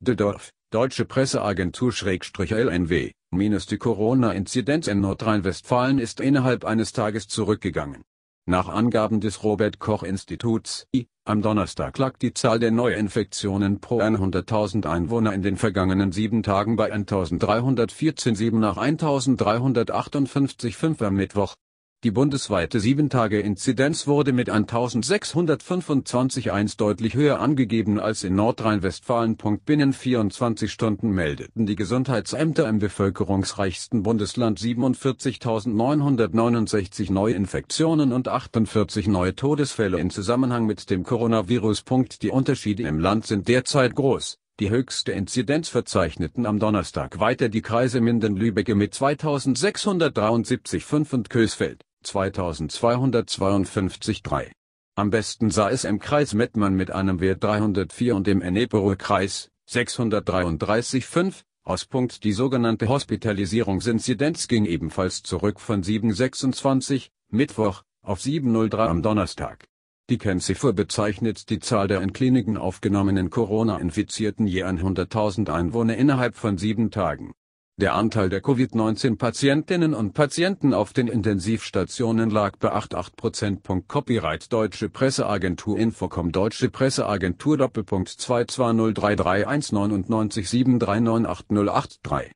De Dorf, Deutsche Presseagentur-LNW, minus die Corona-Inzidenz in Nordrhein-Westfalen ist innerhalb eines Tages zurückgegangen. Nach Angaben des Robert-Koch-Instituts am Donnerstag lag die Zahl der Neuinfektionen pro 100.000 Einwohner in den vergangenen sieben Tagen bei 1.314,7 nach 1.358,5 am Mittwoch die bundesweite 7-Tage-Inzidenz wurde mit 1625,1 deutlich höher angegeben als in Nordrhein-Westfalen. Binnen 24 Stunden meldeten die Gesundheitsämter im bevölkerungsreichsten Bundesland 47.969 Neuinfektionen und 48 neue Todesfälle in Zusammenhang mit dem Coronavirus. Die Unterschiede im Land sind derzeit groß. Die höchste Inzidenz verzeichneten am Donnerstag weiter die Kreise Minden-Lübbecke mit 2673,5 und Coesfeld 2252,3. Am besten sah es im Kreis Mettmann mit einem Wert 304 und im Enneperow-Kreis 633,5 aus. Die sogenannte Hospitalisierungsinzidenz ging ebenfalls zurück von 726 Mittwoch auf 703 am Donnerstag. Die Kennziffer bezeichnet die Zahl der in Kliniken aufgenommenen Corona-Infizierten je 100.000 Einwohner innerhalb von sieben Tagen der Anteil der Covid-19-Patientinnen und Patienten auf den Intensivstationen lag bei 8,8% Copyright Deutsche Presseagentur Infocom Deutsche Presseagentur Doppelpunkt 2203319973980883